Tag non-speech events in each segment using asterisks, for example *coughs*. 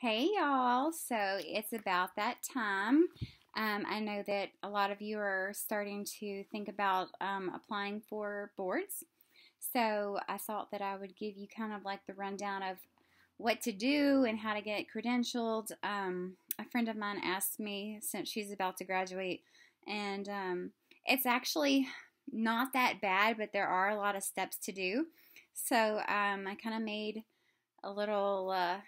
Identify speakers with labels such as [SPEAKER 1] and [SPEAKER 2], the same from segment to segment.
[SPEAKER 1] Hey y'all, so it's about that time. Um, I know that a lot of you are starting to think about um, applying for boards. So I thought that I would give you kind of like the rundown of what to do and how to get credentialed. Um, a friend of mine asked me since she's about to graduate, and um, it's actually not that bad, but there are a lot of steps to do. So um, I kind of made a little. Uh,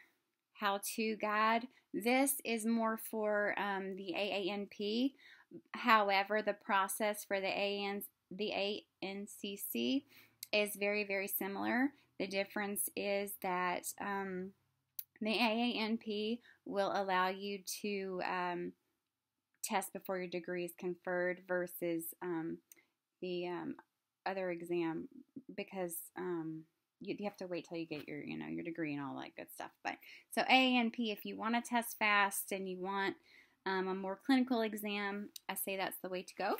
[SPEAKER 1] how-to guide. This is more for um, the AANP. However, the process for the AN, the ANCC is very, very similar. The difference is that um, the AANP will allow you to um, test before your degree is conferred versus um, the um, other exam because um, you, have to wait till you get your you know your degree and all that good stuff. But so AANP, if you want to test fast and you want um, a more clinical exam, I say that's the way to go.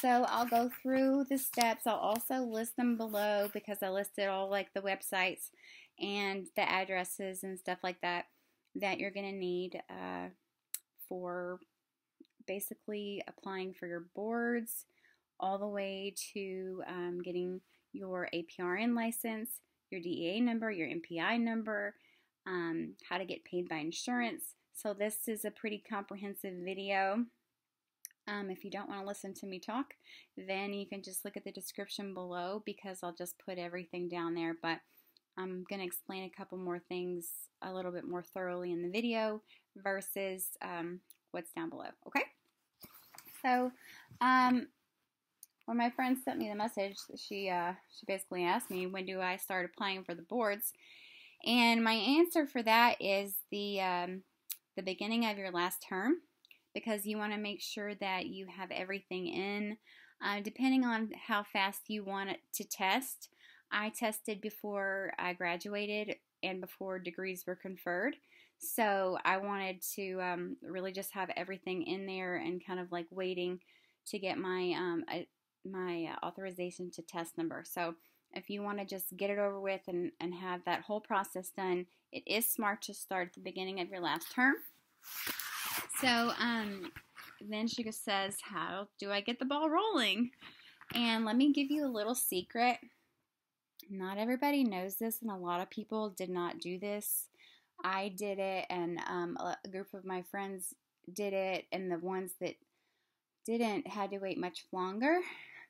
[SPEAKER 1] So I'll go through the steps. I'll also list them below because I listed all like the websites and the addresses and stuff like that that you're going to need uh, for basically applying for your boards all the way to um, getting your APRN license, your DEA number, your NPI number, um, how to get paid by insurance. So this is a pretty comprehensive video. Um, if you don't want to listen to me talk, then you can just look at the description below because I'll just put everything down there. But I'm going to explain a couple more things a little bit more thoroughly in the video versus um, what's down below. Okay? So, um, when my friend sent me the message, she uh, she basically asked me when do I start applying for the boards, and my answer for that is the um, the beginning of your last term because you want to make sure that you have everything in. Uh, depending on how fast you want it to test, I tested before I graduated and before degrees were conferred. So I wanted to um, really just have everything in there and kind of like waiting to get my um, my uh, authorization to test number. So if you want to just get it over with and, and have that whole process done, it is smart to start at the beginning of your last term. So um, then she just says, How do I get the ball rolling? And let me give you a little secret. Not everybody knows this, and a lot of people did not do this. I did it, and um, a group of my friends did it, and the ones that didn't had to wait much longer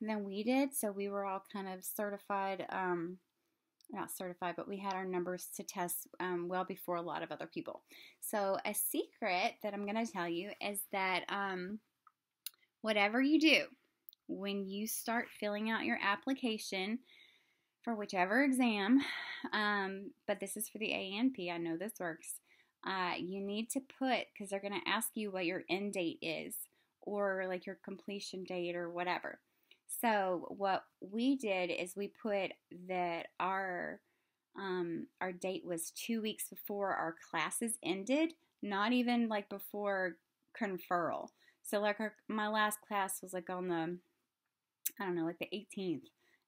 [SPEAKER 1] than we did. So we were all kind of certified, um, not certified, but we had our numbers to test um, well before a lot of other people. So a secret that I'm going to tell you is that um, whatever you do, when you start filling out your application for whichever exam, um, but this is for the ANP, I know this works. Uh, you need to put because they're going to ask you what your end date is or like your completion date or whatever. So what we did is we put that our um, our date was two weeks before our classes ended, not even like before conferral. So like our, my last class was like on the I don't know like the 18th,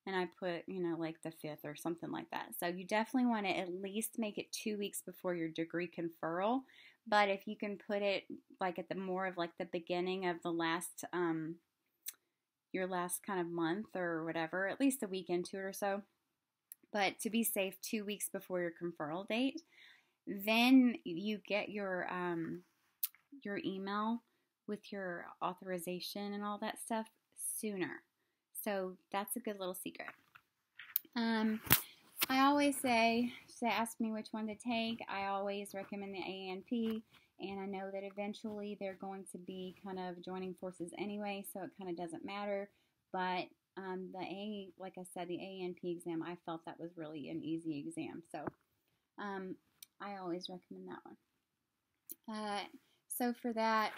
[SPEAKER 1] and I put you know like the fifth or something like that. So you definitely want to at least make it two weeks before your degree conferral. But if you can put it like at the more of like the beginning of the last um, your last kind of month or whatever, at least a week into it or so. But to be safe, two weeks before your conferral date, then you get your um, your email with your authorization and all that stuff sooner. So that's a good little secret. Um, I always say, they ask me which one to take. I always recommend the ANP and I know that eventually they're going to be kind of joining forces anyway, so it kind of doesn't matter. But um, the A, like I said, the ANP exam, I felt that was really an easy exam, so um, I always recommend that one. Uh, so for that,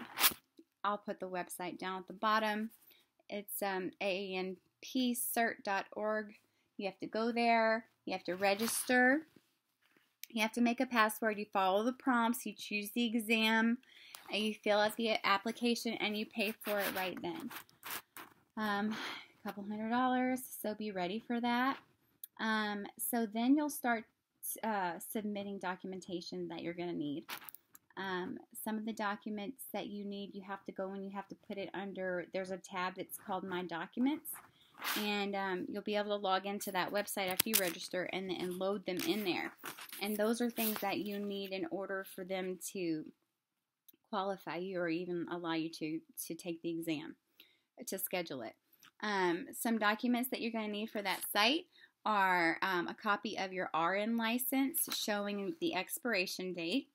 [SPEAKER 1] I'll put the website down at the bottom. It's um, aanpcert.org. You have to go there. You have to register. You have to make a password. You follow the prompts. You choose the exam. And you fill out the application and you pay for it right then. Um, a couple hundred dollars. So be ready for that. Um, so then you'll start uh, submitting documentation that you're going to need. Um, some of the documents that you need, you have to go and you have to put it under, there's a tab that's called My Documents. And um, you'll be able to log into that website after you register and, and load them in there. And those are things that you need in order for them to qualify you or even allow you to, to take the exam, to schedule it. Um, some documents that you're going to need for that site are um, a copy of your RN license showing the expiration date,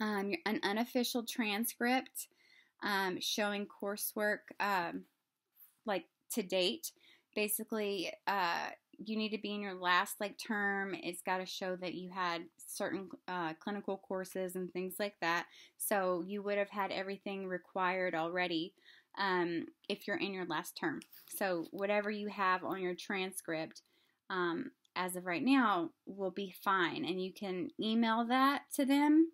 [SPEAKER 1] um, an unofficial transcript um, showing coursework um, like to date. Basically, uh, you need to be in your last like term. It's got to show that you had certain uh, clinical courses and things like that. So you would have had everything required already um, if you're in your last term. So whatever you have on your transcript, um, as of right now, will be fine, and you can email that to them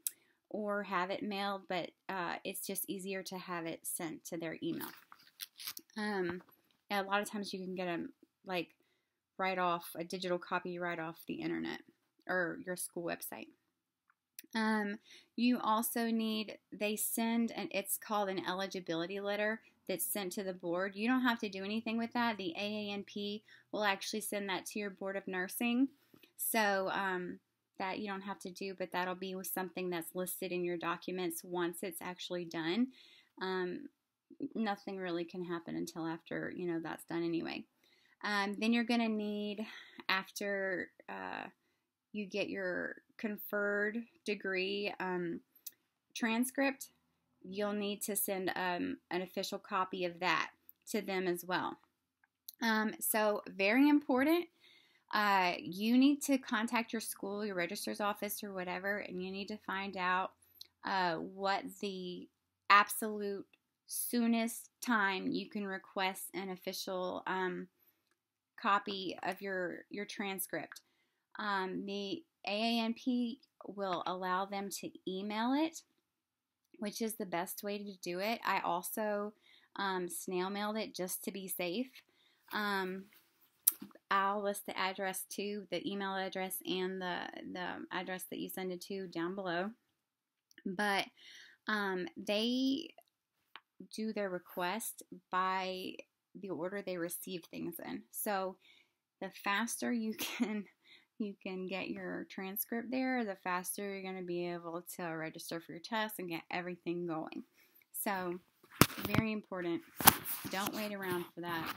[SPEAKER 1] or have it mailed. But uh, it's just easier to have it sent to their email. Um, a lot of times you can get them like right off a digital copy right off the internet or your school website. Um, you also need, they send, and it's called an eligibility letter that's sent to the board. You don't have to do anything with that. The AANP will actually send that to your Board of Nursing. So um, that you don't have to do, but that'll be with something that's listed in your documents once it's actually done. Um, nothing really can happen until after, you know, that's done anyway. Um, then you're going to need, after uh, you get your conferred degree um, transcript, you'll need to send um, an official copy of that to them as well. Um, so, very important. Uh, you need to contact your school, your registrar's office, or whatever, and you need to find out uh, what the absolute soonest time you can request an official um, copy of your your transcript. Um, the AANP will allow them to email it which is the best way to do it. I also um, snail mailed it just to be safe. Um, I'll list the address too, the email address and the the address that you send it to down below. But um, they do their request by the order they receive things in. So the faster you *laughs* can you can get your transcript there, the faster you're going to be able to register for your test and get everything going. So, very important. Don't wait around for that.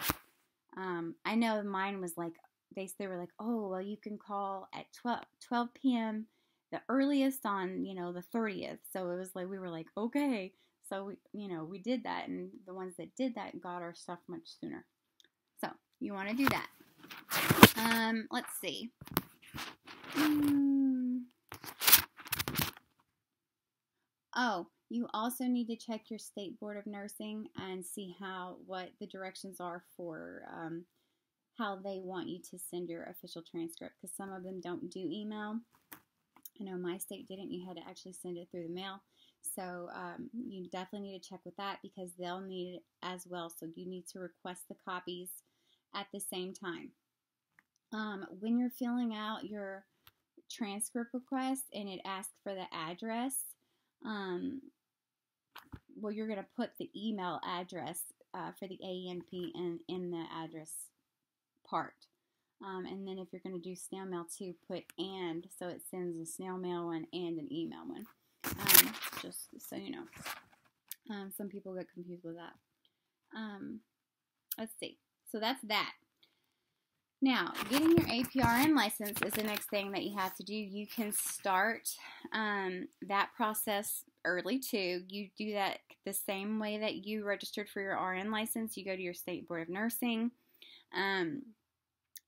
[SPEAKER 1] Um, I know mine was like, they, they were like, oh, well, you can call at 12, 12 p.m., the earliest on, you know, the 30th. So it was like, we were like, okay. So, we, you know, we did that, and the ones that did that got our stuff much sooner. So, you want to do that. Um, let's see. Hmm. Oh, you also need to check your state board of nursing and see how what the directions are for um, how they want you to send your official transcript because some of them don't do email. I know my state didn't. You had to actually send it through the mail. So um, you definitely need to check with that because they'll need it as well. So you need to request the copies at the same time. Um, when you're filling out your transcript request and it asks for the address, um, well, you're going to put the email address uh, for the ANP in, in the address part. Um, and then if you're going to do snail mail too, put and so it sends a snail mail one and an email one. Um, just so you know. Um, some people get confused with that. Um, let's see. So that's that. Now, getting your APRN license is the next thing that you have to do. You can start um, that process early too. You do that the same way that you registered for your RN license. You go to your state board of nursing. Um,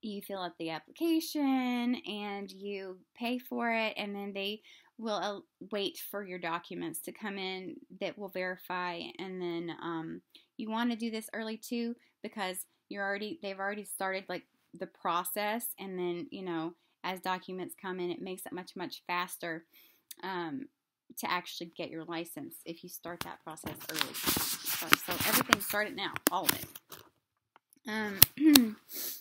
[SPEAKER 1] you fill out the application and you pay for it, and then they will uh, wait for your documents to come in that will verify. And then um, you want to do this early too because you're already they've already started like the process and then you know as documents come in it makes it much much faster um, to actually get your license if you start that process early so, so everything started now all of it um, *clears throat*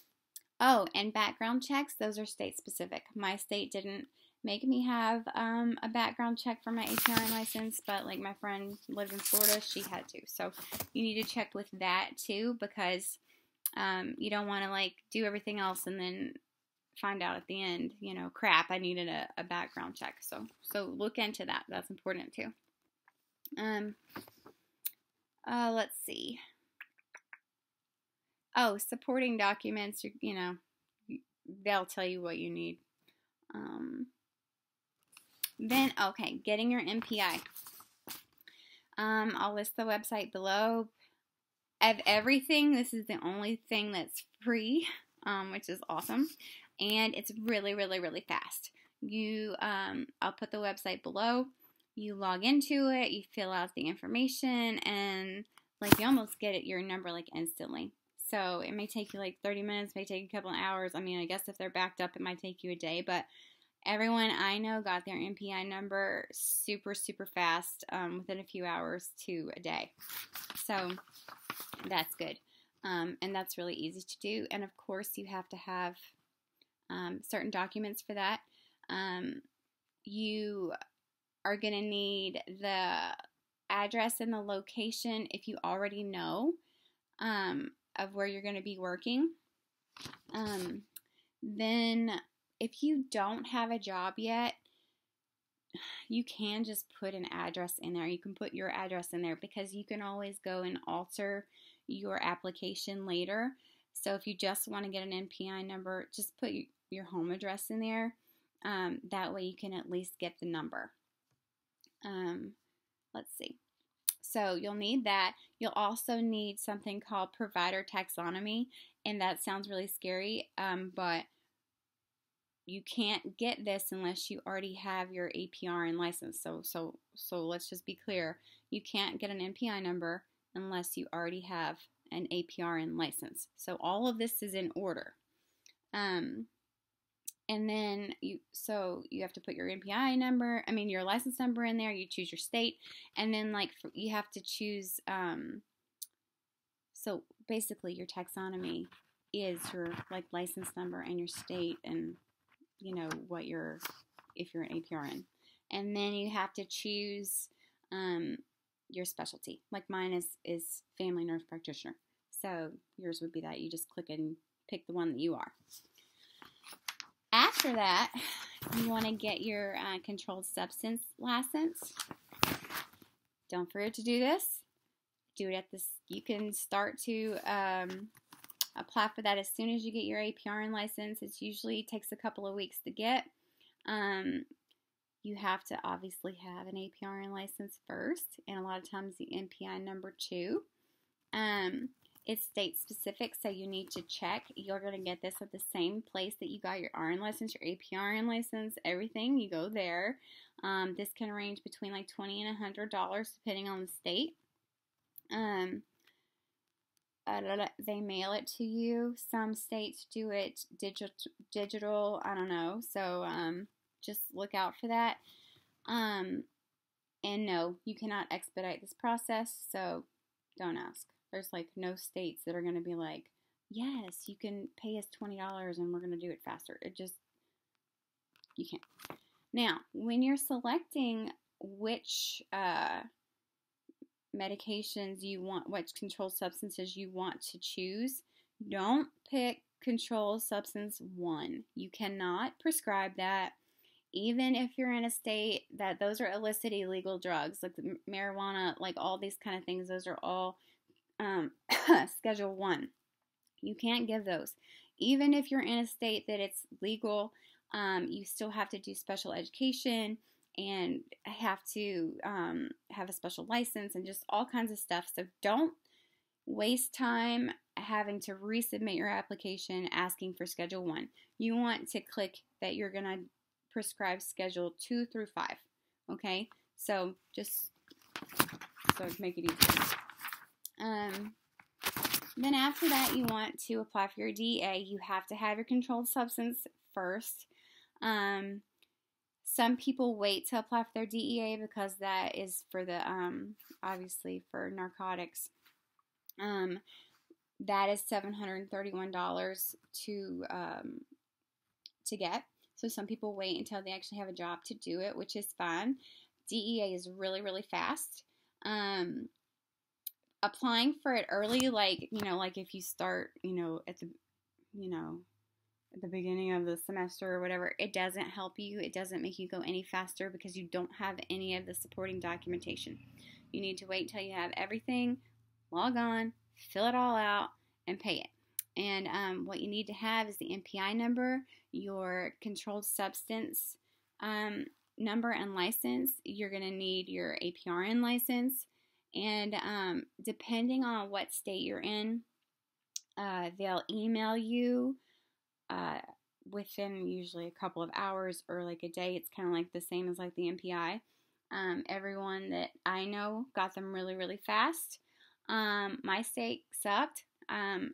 [SPEAKER 1] Oh, and background checks, those are state specific. My state didn't make me have um, a background check for my APRN license, but like my friend lived in Florida, she had to. So you need to check with that too because um, you don't want to like do everything else and then find out at the end, you know, crap, I needed a, a background check. So so look into that. That's important too. Um, uh, let's see. Oh, supporting documents, you know, they'll tell you what you need. Um, then, okay, getting your NPI. Um, I'll list the website below. Of everything, this is the only thing that's free, um, which is awesome. And it's really, really, really fast. You, um, I'll put the website below. You log into it, you fill out the information, and like you almost get it your number like instantly. So it may take you like 30 minutes, may take a couple of hours. I mean, I guess if they're backed up, it might take you a day, but everyone I know got their NPI number super, super fast um, within a few hours to a day. So that's good. Um, and that's really easy to do. And of course, you have to have um, certain documents for that. Um, you are going to need the address and the location if you already know um, of where you're going to be working. Um, then if you don't have a job yet, you can just put an address in there. You can put your address in there because you can always go and alter your application later. So if you just want to get an NPI number, just put your home address in there. Um, that way you can at least get the number. Um, let's see. So you'll need that. You'll also need something called provider taxonomy, and that sounds really scary, um, but you can't get this unless you already have your APRN license. So so so let's just be clear. You can't get an NPI number unless you already have an APRN license. So all of this is in order. Um, and then you so you have to put your NPI number, I mean your license number in there. You choose your state, and then like you have to choose. Um, so basically, your taxonomy is your like license number and your state and you know what you're if you're an APRN, and then you have to choose um, your specialty. Like mine is is family nurse practitioner, so yours would be that. You just click and pick the one that you are. After that, you want to get your uh, controlled substance license. Don't forget to do this. Do it at this. You can start to um, apply for that as soon as you get your APRN license. It usually takes a couple of weeks to get. Um, you have to obviously have an APRN license first, and a lot of times the NPI number two. Um, it's state specific, so you need to check. You're going to get this at the same place that you got your RN license, your APRN license, everything. You go there. Um, this can range between like twenty and hundred dollars, depending on the state. Um, they mail it to you. Some states do it digital. Digital, I don't know. So um, just look out for that. Um, and no, you cannot expedite this process. So don't ask. There's like no states that are going to be like, yes, you can pay us twenty dollars and we're going to do it faster. It just you can't. Now, when you're selecting which uh, medications you want, which controlled substances you want to choose, don't pick controlled substance one. You cannot prescribe that, even if you're in a state that those are illicit illegal drugs, like marijuana, like all these kind of things. Those are all um, *coughs* Schedule one. You can't give those, even if you're in a state that it's legal. Um, you still have to do special education and have to um, have a special license and just all kinds of stuff. So don't waste time having to resubmit your application asking for Schedule 1. You want to click that you're going to prescribe Schedule 2 through 5. Okay? So just so make it easy. Um, then after that, you want to apply for your DEA. You have to have your controlled substance first. Um, some people wait to apply for their DEA because that is for the um, obviously for narcotics. Um, that is $731 to um, to get. So some people wait until they actually have a job to do it, which is fine. DEA is really, really fast. Um, applying for it early, like, you know, like if you start, you know, at the, you know, at the beginning of the semester or whatever, it doesn't help you. It doesn't make you go any faster because you don't have any of the supporting documentation. You need to wait until you have everything, log on, fill it all out, and pay it. And um, what you need to have is the NPI number, your controlled substance um, number and license. You're going to need your APRN license. And um, depending on what state you're in, uh, they'll email you uh, within usually a couple of hours or like a day. It's kind of like the same as like the NPI. Um, everyone that I know got them really, really fast. Um, my state sucked. Um,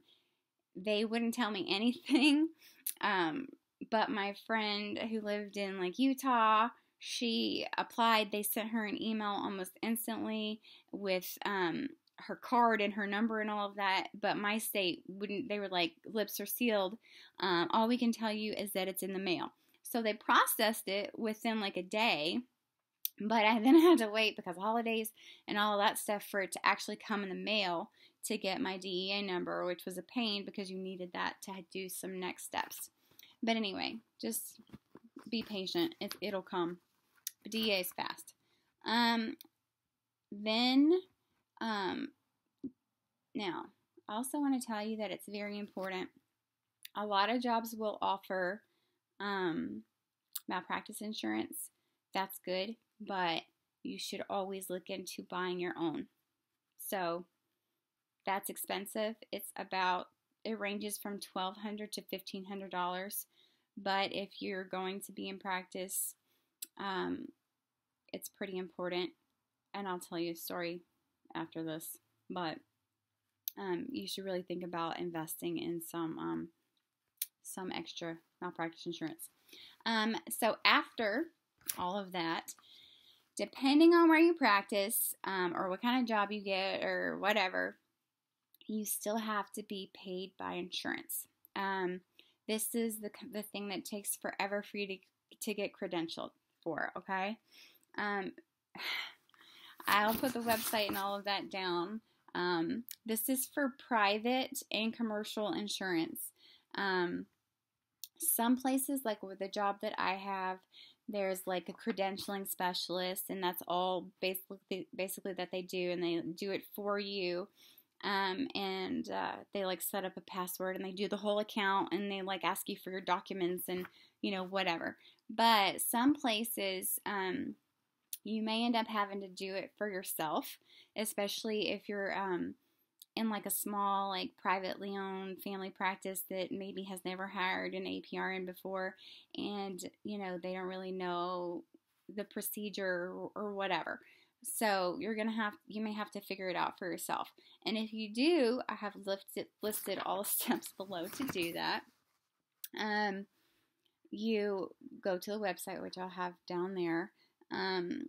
[SPEAKER 1] they wouldn't tell me anything. *laughs* Um, but my friend who lived in like Utah, she applied. They sent her an email almost instantly with um, her card and her number and all of that. But my state wouldn't. They were like lips are sealed. Um, all we can tell you is that it's in the mail. So they processed it within like a day. But I *laughs* then had to wait because holidays and all that stuff for it to actually come in the mail to get my DEA number, which was a pain because you needed that to do some next steps. But anyway, just be patient. It, it'll come. But DEA is fast. Um, then, um, now, I also want to tell you that it's very important. A lot of jobs will offer um, malpractice insurance. That's good, but you should always look into buying your own. So, that's expensive. It's about it ranges from twelve hundred to fifteen hundred dollars. But if you're going to be in practice, um, it's pretty important. And I'll tell you a story after this. But um, you should really think about investing in some um, some extra malpractice insurance. Um, so after all of that, depending on where you practice um, or what kind of job you get or whatever, you still have to be paid by insurance. Um, this is the, the thing that takes forever for you to, to get credentialed for, okay? Um, *sighs* I'll put the website and all of that down. Um, this is for private and commercial insurance. Um, some places, like with the job that I have, there's like a credentialing specialist, and that's all basically basically that they do, and they do it for you um, and uh, they like set up a password and they do the whole account and they like ask you for your documents and you know whatever but some places um, you may end up having to do it for yourself especially if you're um, in like a small like privately owned family practice that maybe has never hired an aprn before and you know they don't really know the procedure or, whatever so you're gonna have you may have to figure it out for yourself. And if you do, I have listed listed all the *laughs* steps below to do that. Um, you go to the website, which I'll have down there. Um,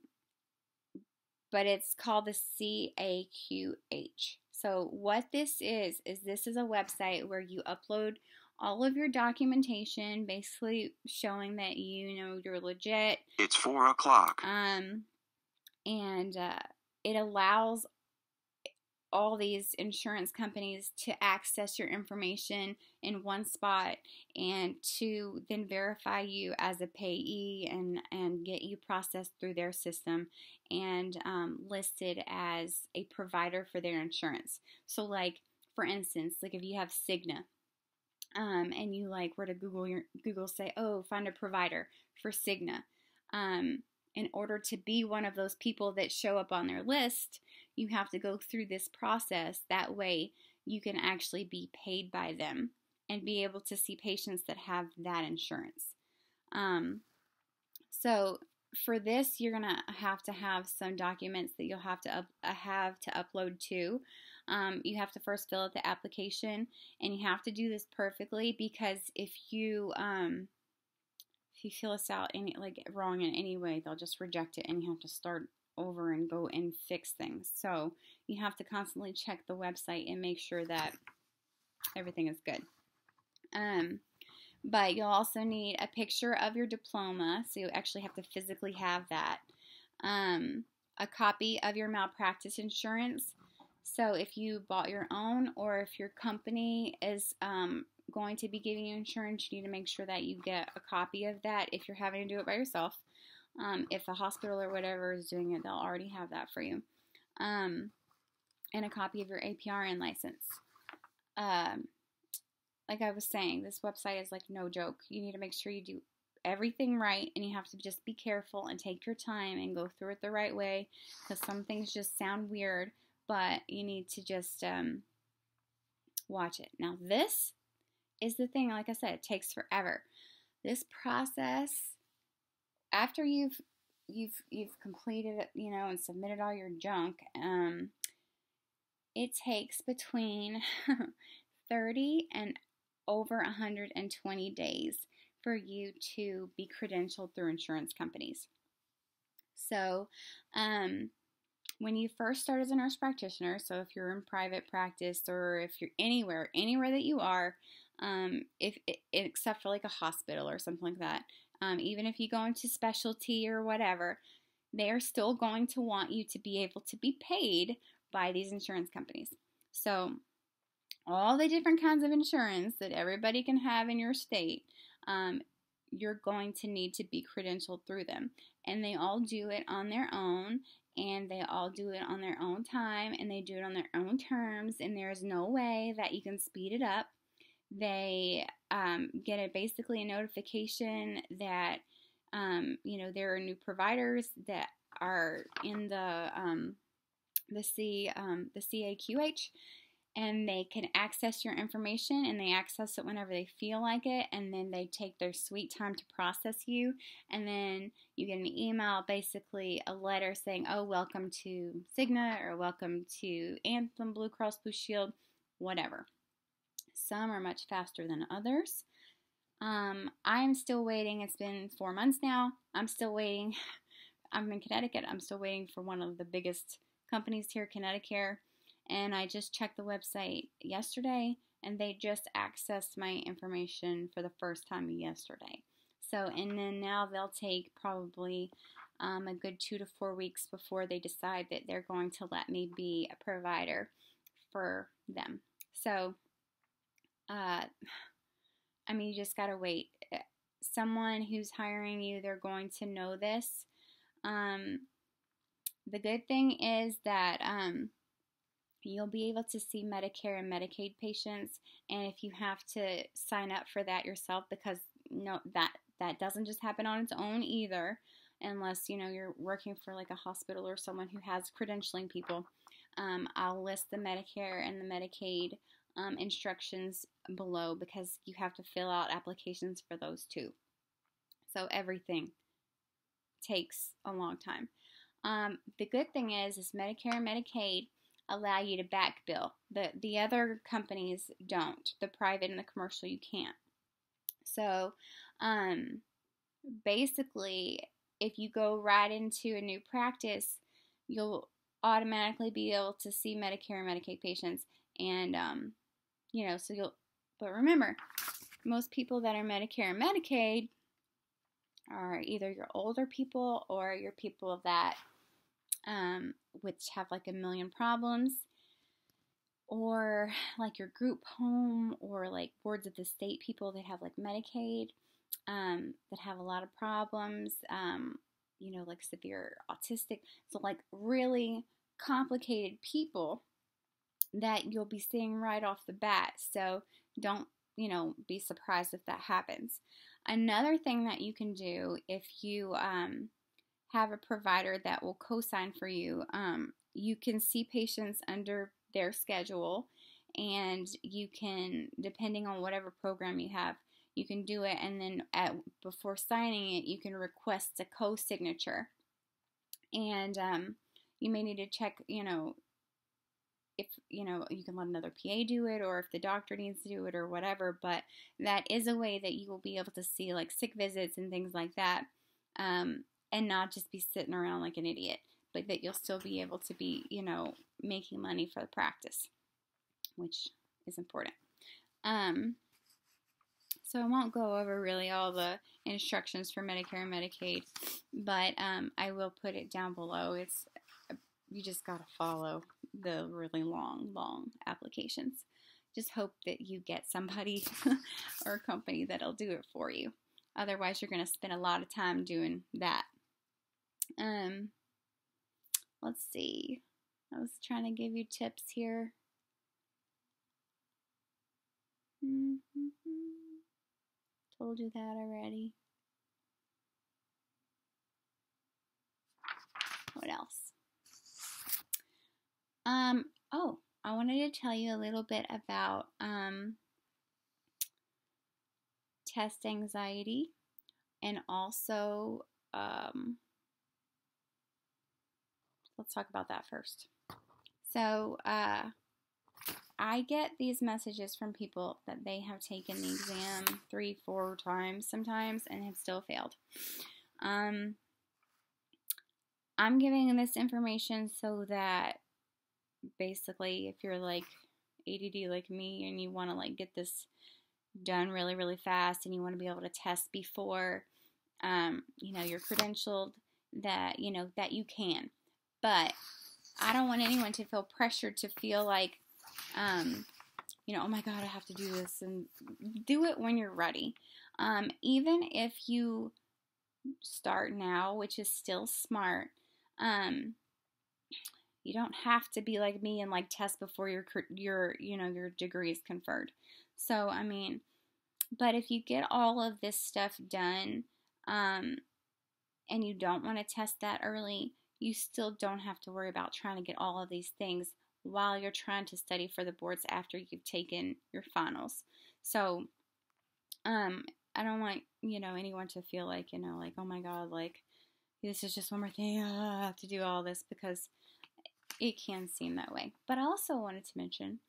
[SPEAKER 1] but it's called the CAQH. So what this is is this is a website where you upload all of your documentation, basically showing that you know you're legit.
[SPEAKER 2] It's four o'clock.
[SPEAKER 1] Um, and uh, it allows all these insurance companies to access your information in one spot and to then verify you as a payee and, and get you processed through their system and um, listed as a provider for their insurance. So, like for instance, like if you have Cigna, um, and you like were to Google your Google say, oh, find a provider for Cigna. Um, in order to be one of those people that show up on their list, you have to go through this process. That way, you can actually be paid by them and be able to see patients that have that insurance. Um, so, for this, you're gonna have to have some documents that you'll have to up, uh, have to upload to. Um, you have to first fill out the application, and you have to do this perfectly because if you um, if you fill this out any like wrong in any way, they'll just reject it and you have to start over and go and fix things. So you have to constantly check the website and make sure that everything is good. Um, but you'll also need a picture of your diploma, so you actually have to physically have that. Um, a copy of your malpractice insurance. So if you bought your own or if your company is um, going to be giving you insurance, you need to make sure that you get a copy of that if you're having to do it by yourself. Um, if a hospital or whatever is doing it, they'll already have that for you. Um, and a copy of your APRN license. Um, like I was saying, this website is like no joke. You need to make sure you do everything right and you have to just be careful and take your time and go through it the right way because some things just sound weird, but you need to just um, watch it. Now, this is the thing, like I said, it takes forever. This process, after you've you've you've completed you know, and submitted all your junk, um, it takes between *laughs* 30 and over 120 days for you to be credentialed through insurance companies. So, um, when you first start as a nurse practitioner, so if you're in private practice or if you're anywhere, anywhere that you are, um, if except for like a hospital or something like that, um, even if you go into specialty or whatever, they're still going to want you to be able to be paid by these insurance companies. So, all the different kinds of insurance that everybody can have in your state, um, you're going to need to be credentialed through them. And they all do it on their own, and they all do it on their own time, and they do it on their own terms, and there is no way that you can speed it up. They um, get a, basically a notification that um, you know there are new providers that are in the um, the C um, the CAQH and they can access your information and they access it whenever they feel like it and then they take their sweet time to process you and then you get an email basically a letter saying oh welcome to Cigna or welcome to Anthem Blue Cross Blue Shield whatever some are much faster than others um, I'm still waiting it's been four months now I'm still waiting *laughs* I'm in Connecticut I'm still waiting for one of the biggest companies here Connecticut and I just checked the website yesterday and they just accessed my information for the first time yesterday. So, and then now they'll take probably um, a good two to four weeks before they decide that they're going to let me be a provider for them. So, uh, I mean, you just got to wait. Uh, someone who's hiring you, they're going to know this. Um, the good thing is that um, You'll be able to see Medicare and Medicaid patients, and if you have to sign up for that yourself, because no, that that doesn't just happen on its own either, unless you know you're working for like a hospital or someone who has credentialing people. Um, I'll list the Medicare and the Medicaid um, instructions below because you have to fill out applications for those too. So everything takes a long time. Um, the good thing is, is Medicare and Medicaid allow you to back bill. The the other companies don't. The private and the commercial you can't. So, um, basically, if you go right into a new practice, you'll automatically be able to see Medicare and Medicaid patients, and um, you know, so you'll. But remember, most people that are Medicare and Medicaid are either your older people or your people that um, which have like a million problems, or like your group home, or like boards of the state people that have like Medicaid um, that have a lot of problems, um, you know, like severe autistic. So, like, really complicated people that you'll be seeing right off the bat. So, don't, you know, be surprised if that happens. Another thing that you can do if you um, have a provider that will co sign for you. Um, you can see patients under their schedule, and you can, depending on whatever program you have, you can do it. And then at, before signing it, you can request a co signature. And um, you may need to check, you know, if you know you can let another PA do it or if the doctor needs to do it or whatever but that is a way that you will be able to see like sick visits and things like that um, and not just be sitting around like an idiot, but that you'll still be able to be, you know, making money for the practice, which is important. Um, so I won't go over really all the instructions for Medicare and Medicaid, but um, I will put it down below. It's you just got to follow the really long, long applications. Just hope that you get somebody *laughs* or a company that'll do it for you. Otherwise, you're going to spend a lot of time doing that. Um, let's see. I was trying to give you tips here. Mm-hmm. Told you that already. What else? Um, oh, I wanted to tell you a little bit about um, test anxiety and also um, let's talk about that first. So, uh, I get these messages from people that they have taken the exam three, four times sometimes and have still failed. Um, I'm giving this information so that basically, if you're like ADD like me and you want to like get this done really, really fast and you want to be able to test before, um, you know, you're credentialed, that you know that you can. But I don't want anyone to feel pressured to feel like um, you know, oh my God, I have to do this, and do it when you're ready. Um, even if you start now, which is still smart, um, you don't have to be like me and like test before your your you know your degree is conferred. So I mean, but if you get all of this stuff done, um, and you don't want to test that early, you still don't have to worry about trying to get all of these things while you're trying to study for the boards after you've taken your finals. So, um, I don't want, you know, anyone to feel like, you know, like, oh my God, like, this is just one more thing. I have to do all this because it can seem that way. But I also wanted to mention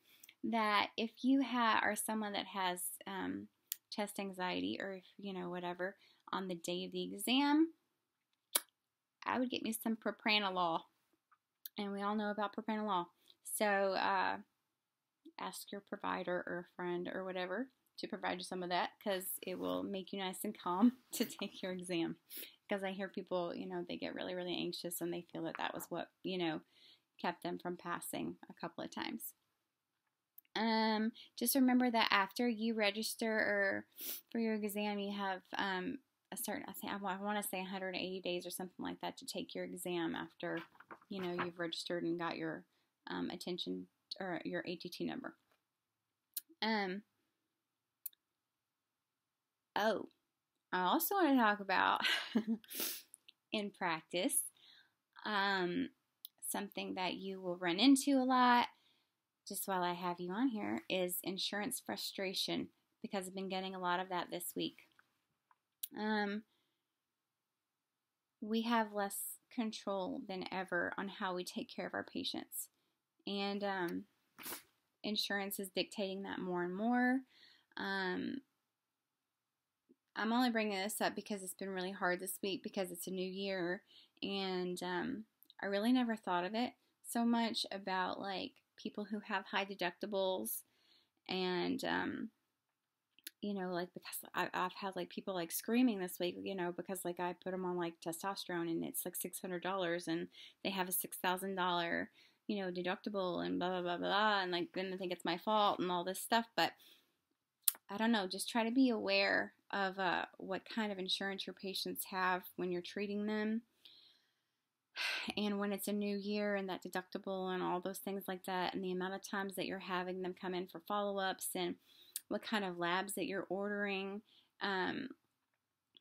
[SPEAKER 1] that if you ha- are someone that has um, test anxiety or if, you know, whatever, on the day of the exam, I would get me some propranolol. And we all know about propranolol. So uh, ask your provider or a friend or whatever to provide you some of that because it will make you nice and calm *laughs* to take your exam. Because I hear people, you know, they get really, really anxious and they feel that that was what, you know, kept them from passing a couple of times. Um, just remember that after you register or for your exam, you have um, a certain, I think I want to say 180 days or something like that to take your exam after, you know, you've registered and got your um, attention or your ATT number. Um, oh, I also want to talk about *laughs* in practice um, something that you will run into a lot just while I have you on here is insurance frustration because I've been getting a lot of that this week. Um, we have less control than ever on how we take care of our patients and um, insurance is dictating that more and more. Um, I'm only bringing this up because it's been really hard this week because it's a new year, and um, I really never thought of it so much about like people who have high deductibles and um, you know like because I, have had like people like screaming this week you know because like i put them on like testosterone and it's like $600 and they have a $6000 you know, deductible and blah, blah, blah, blah, and like then I think it's my fault and all this stuff. But I don't know, just try to be aware of uh, what kind of insurance your patients have when you're treating them. And when it's a new year and that deductible and all those things like that, and the amount of times that you're having them come in for follow ups and what kind of labs that you're ordering, um,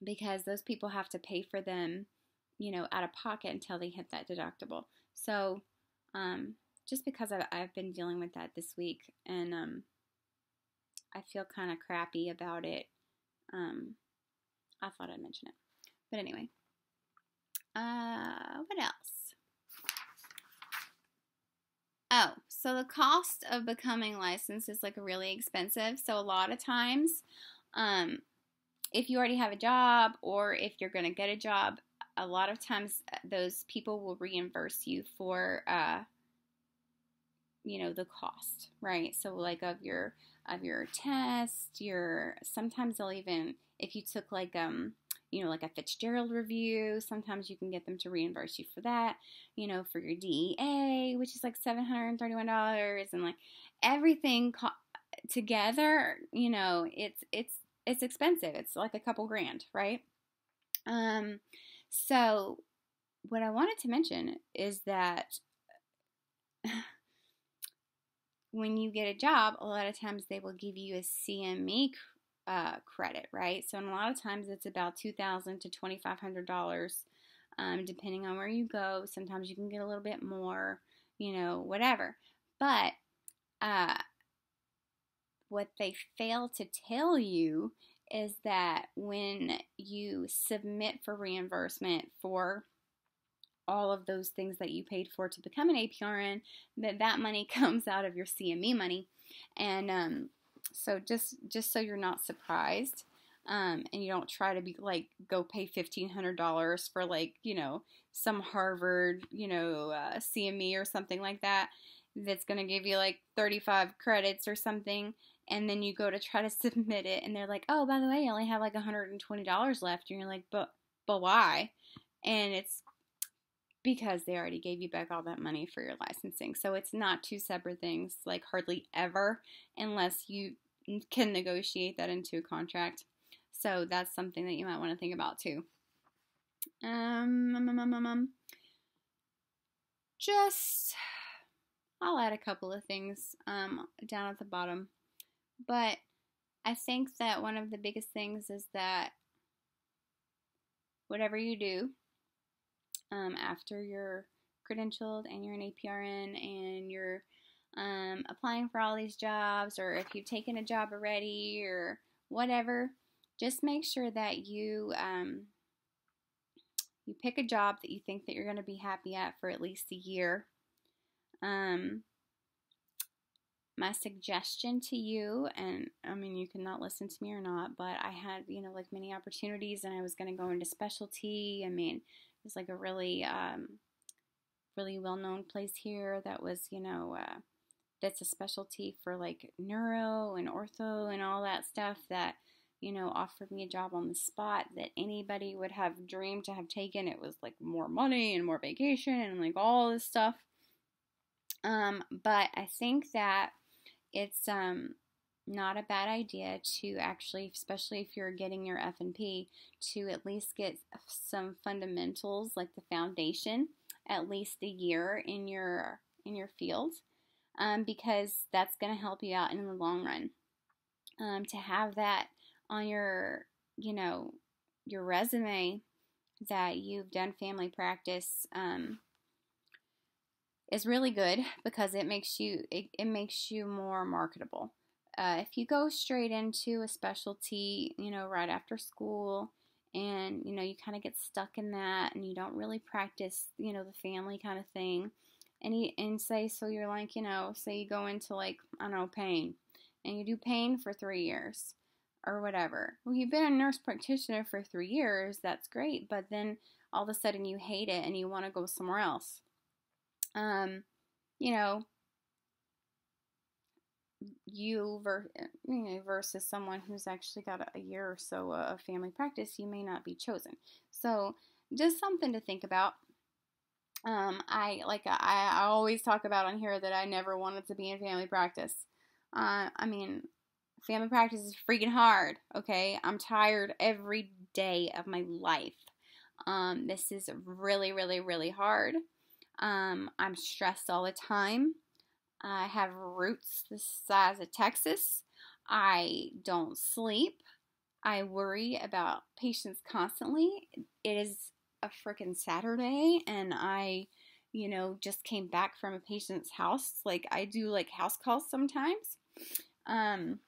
[SPEAKER 1] because those people have to pay for them, you know, out of pocket until they hit that deductible. So, um, just because I've, I've, been dealing with that this week and um, I feel kind of crappy about it. Um, I thought I'd mention it. But anyway, uh, what else? Oh, so the cost of becoming licensed is like really expensive. So a lot of times, um, if you already have a job or if you're going to get a job, a lot of times uh, those people will reimburse you for uh, you know the cost right so like of your of your test, your sometimes they'll even if you took like um you know like a Fitzgerald review, sometimes you can get them to reimburse you for that, you know, for your DEA, which is like $731 and like everything co- together, you know, it's it's it's expensive. It's like a couple grand, right? Um so what I wanted to mention is that *sighs* when you get a job, a lot of times they will give you a CME uh, credit, right? So, a lot of times it's about two thousand to twenty five hundred dollars, um, depending on where you go. Sometimes you can get a little bit more, you know, whatever. But uh, what they fail to tell you is that when you submit for reimbursement for all of those things that you paid for to become an APRN, that that money *laughs* comes out of your CME money, and um, so just just so you're not surprised, um, and you don't try to be like go pay fifteen hundred dollars for like you know some Harvard you know uh, CME or something like that that's going to give you like 35 credits or something and then you go to try to *laughs* submit it and they're like oh by the way you only have like $120 left and you're like but but why? And it's because they already gave you back all that money for your licensing. So it's not two separate things, like hardly ever, unless you can negotiate that into a contract. So that's something that you might want to think about too. Um, um, um, um, just, I'll add a couple of things um, down at the bottom. But I think that one of the biggest things is that whatever you do, um, after you're credentialed and you're an APRN and you're um, applying for all these jobs, or if you've taken a job already, or whatever, just make sure that you um, you pick a job that you think that you're going to be happy at for at least a year. Um, my suggestion to you, and I mean, you can not listen to me or not, but I had, you know, like many opportunities and I was going to go into specialty. I mean, was like a really, um, really well known place here that was, you know, uh, that's a specialty for like neuro and ortho and all that stuff that, you know, offered me a job on the spot that anybody would have dreamed to have taken. It was like more money and more vacation and like all this stuff. Um, but I think that it's um, not a bad idea to actually, especially if you're getting your FNP, to at least get some fundamentals like the foundation at least a year in your in your field um, because that's going to help you out in the long run. Um, to have that on your you know your resume that you've done family practice um, is really good because it makes you it, it makes you more marketable. Uh, if you go straight into a specialty, you know, right after school, and you know, you kind of get stuck in that, and you don't really practice, you know, the family kind of thing, and you, and say, so you're like, you know, say you go into like, I don't know, pain, and you do pain for three years or whatever. Well, you've been a nurse practitioner for three years, that's great, but then all of a sudden you hate it and you want to go somewhere else. Um, you know, you, ver- you know, versus someone who's actually got a year or so of family practice, you may not be chosen. So just something to think about. Um, I like I, I always talk about on here that I never wanted to be in family practice. Uh, I mean, family practice is freaking hard. Okay, I'm tired every day of my life. Um, this is really, really, really hard. Um, I'm stressed all the time. I have roots the size of Texas. I don't sleep. I worry about patients constantly. It is a freaking Saturday and I, you know, just came back from a patient's house. Like I do like house calls sometimes. Um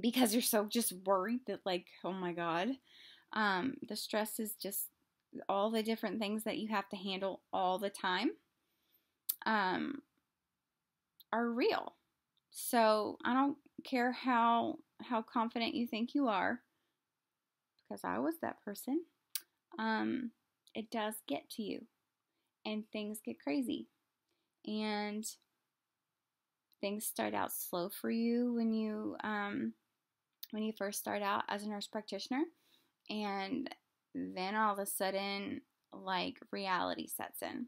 [SPEAKER 1] because you're so just worried that like, oh my god. Um the stress is just all the different things that you have to handle all the time. Um are real. So I don't care how how confident you think you are, because I was that person. Um, it does get to you, and things get crazy, and things start out slow for you when you um, when you first start out as a nurse practitioner, and then all of a sudden, like reality sets in.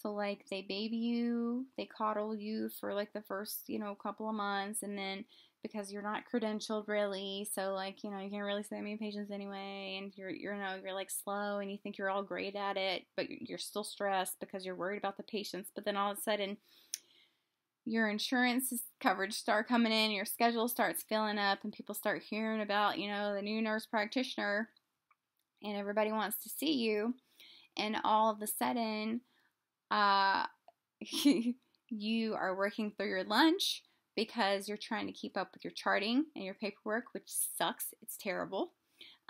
[SPEAKER 1] So like they baby you, they coddle you for like the first, you know, couple of months and then because you're not credentialed really, so like, you know, you can't really see that many patients anyway and you're you're you know, you're like slow and you think you're all great at it, but you're still stressed because you're worried about the patients, but then all of a sudden your insurance coverage start coming in, your schedule starts filling up and people start hearing about, you know, the new nurse practitioner and everybody wants to see you and all of a sudden uh, *laughs* you are working through your lunch because you're trying to keep up with your charting and your paperwork, which sucks. It's terrible.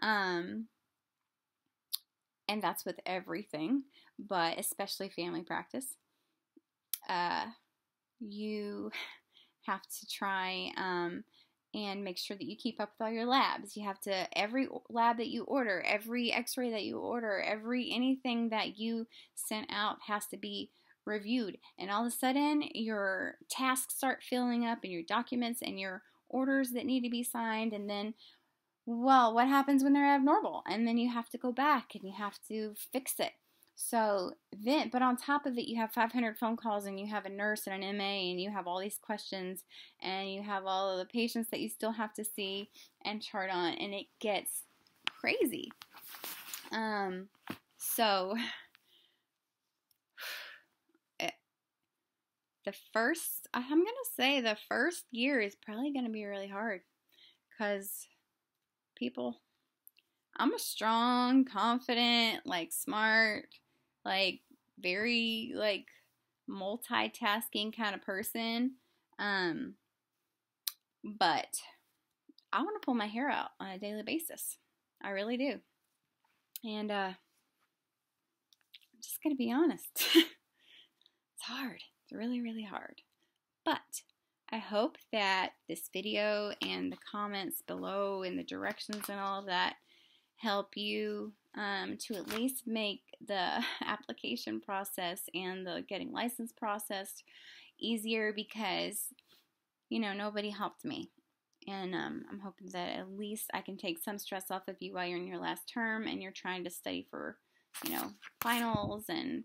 [SPEAKER 1] Um, and that's with everything, but especially family practice. Uh, you *laughs* have to try um, and make sure that you keep up with all your labs. You have to every lab that you order, every x-ray that you order, every anything that you sent out has to be reviewed. And all of a sudden, your tasks start filling up and your documents and your orders that need to be signed and then well, what happens when they're abnormal? And then you have to go back and you have to fix it. So then, but on top of it, you have 500 phone calls and you have a nurse and an MA and you have all these questions and you have all of the patients that you still have to see and chart on, and it gets crazy. Um, so *sighs* the first, I'm gonna say the first year is probably gonna be really hard because people. I'm a strong, confident, like smart, like very like multitasking kind of person. Um, but I want to pull my hair out on a daily basis. I really do. And uh, I'm just going to be honest. *laughs* it's hard. It's really, really hard. But I hope that this video and the comments below and the directions and all of that help you um, to at least make the *laughs* application process and the getting license process easier because, you know, nobody helped me. And um, I'm hoping that at least I can take some stress off of you while you're in your last term and you're trying to study for, you know, finals and,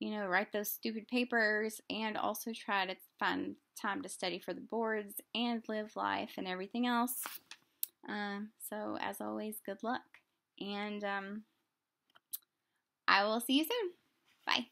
[SPEAKER 1] you know, write those stupid papers and also try to find time to study for the boards and live life and everything else. Um, so, as always, good luck. And um, I will see you soon. Bye.